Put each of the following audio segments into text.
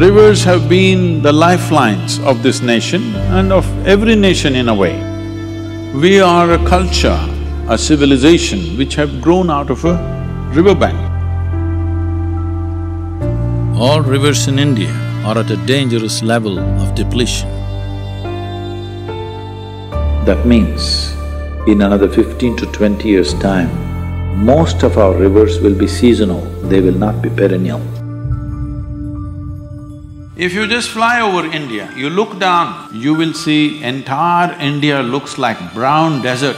Rivers have been the lifelines of this nation and of every nation in a way. We are a culture, a civilization which have grown out of a riverbank. All rivers in India are at a dangerous level of depletion. That means, in another fifteen to twenty years' time, most of our rivers will be seasonal, they will not be perennial. If you just fly over India, you look down, you will see entire India looks like brown desert.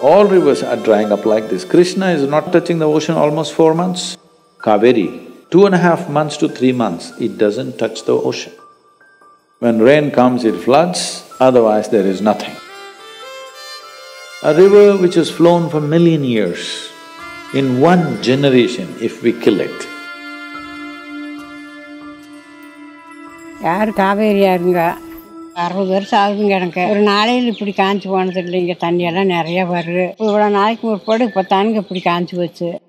All rivers are drying up like this. Krishna is not touching the ocean almost four months. Kaveri, two and a half months to three months, it doesn't touch the ocean. When rain comes, it floods, otherwise there is nothing. A river which has flown for million years, in one generation, if we kill it, யார் அறுபது வருஷம் ஆகுதுங்க எனக்கு ஒரு நாளையில் இப்படி காஞ்சி போனது தண்ணியெல்லாம் நிறைய வருது இவ்வளோ நாளைக்கு இப்படி காஞ்சி போச்சு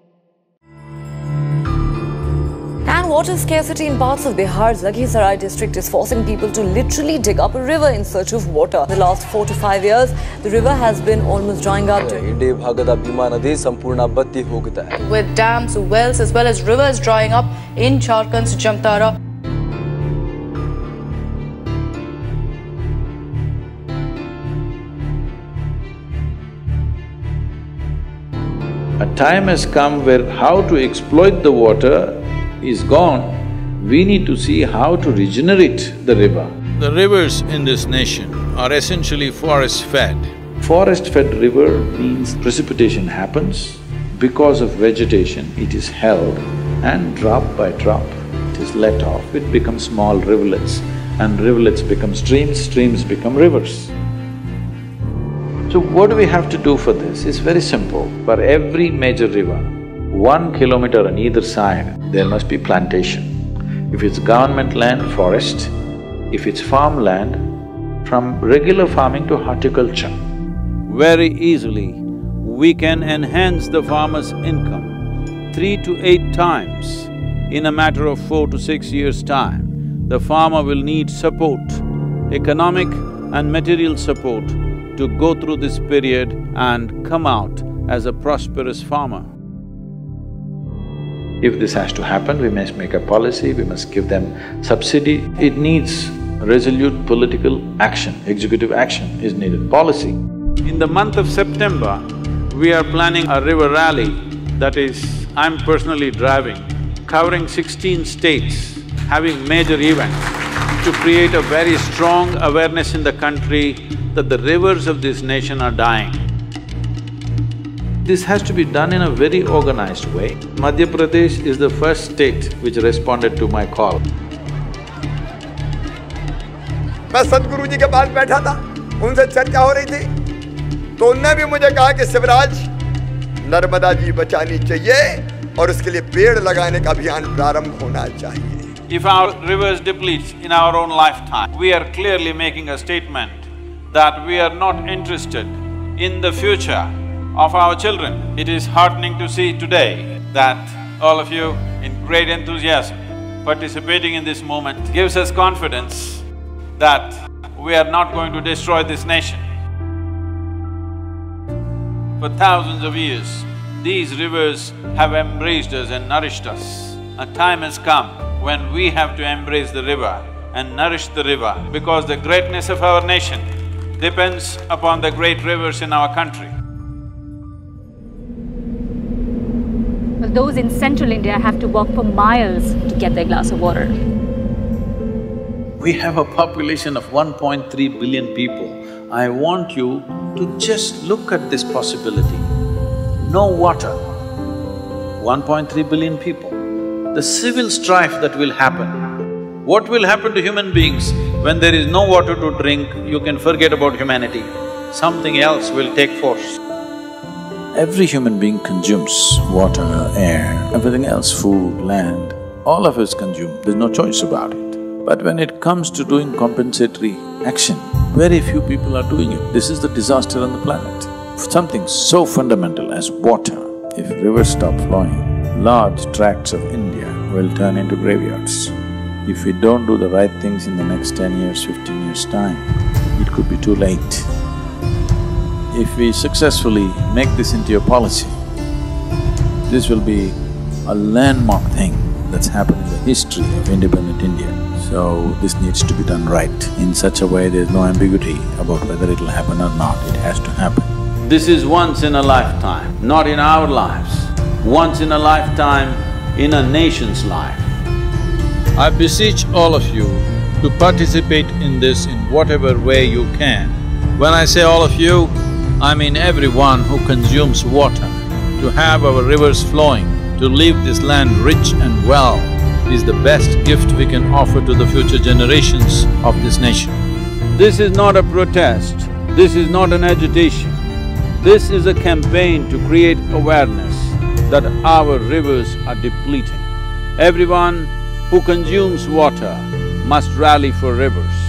And water scarcity in parts of Bihar's Lakhisarai district is forcing people to literally dig up a river in search of water. The last four to five years, the river has been almost drying up. With dams, wells, as well as rivers drying up in Jharkhand's Jamtara. A time has come where how to exploit the water is gone, we need to see how to regenerate the river. The rivers in this nation are essentially forest-fed. Forest-fed river means precipitation happens, because of vegetation it is held and drop by drop it is let off, it becomes small rivulets and rivulets become streams, streams become rivers. So what do we have to do for this? It's very simple. For every major river, one kilometer on either side, there must be plantation. If it's government land, forest. If it's farmland, from regular farming to horticulture. Very easily, we can enhance the farmer's income three to eight times in a matter of four to six years' time. The farmer will need support, economic and material support to go through this period and come out as a prosperous farmer. If this has to happen, we must make a policy, we must give them subsidy. It needs resolute political action, executive action is needed, policy. In the month of September, we are planning a river rally that is, I'm personally driving, covering sixteen states, having major events to create a very strong awareness in the country that the rivers of this nation are dying. This has to be done in a very organized way. Madhya Pradesh is the first state which responded to my call. मैं सदगुरु जी के पास बैठा था उनसे चर्चा हो रही थी तो उनने भी मुझे कहा कि शिवराज नर्मदा जी बचानी चाहिए और उसके लिए पेड़ लगाने का अभियान प्रारंभ होना चाहिए If our rivers deplete in our own lifetime, we are clearly making a statement that we are not interested in the future of our children. It is heartening to see today that all of you in great enthusiasm participating in this moment gives us confidence that we are not going to destroy this nation. For thousands of years, these rivers have embraced us and nourished us. A time has come when we have to embrace the river and nourish the river because the greatness of our nation depends upon the great rivers in our country. Well, those in central India have to walk for miles to get their glass of water. We have a population of 1.3 billion people. I want you to just look at this possibility. No water, 1.3 billion people. The civil strife that will happen. What will happen to human beings when there is no water to drink, you can forget about humanity. Something else will take force. Every human being consumes water, air, everything else, food, land, all of us consume, there's no choice about it. But when it comes to doing compensatory action, very few people are doing it. This is the disaster on the planet. Something so fundamental as water, if rivers stop flowing, large tracts of India will turn into graveyards. If we don't do the right things in the next ten years, fifteen years' time, it could be too late. If we successfully make this into a policy, this will be a landmark thing that's happened in the history of independent India. So this needs to be done right. In such a way, there's no ambiguity about whether it'll happen or not, it has to happen. This is once in a lifetime, not in our lives, once in a lifetime in a nation's life. I beseech all of you to participate in this in whatever way you can. When I say all of you, I mean everyone who consumes water. To have our rivers flowing, to leave this land rich and well is the best gift we can offer to the future generations of this nation. This is not a protest, this is not an agitation. This is a campaign to create awareness that our rivers are depleting. Everyone who consumes water must rally for rivers.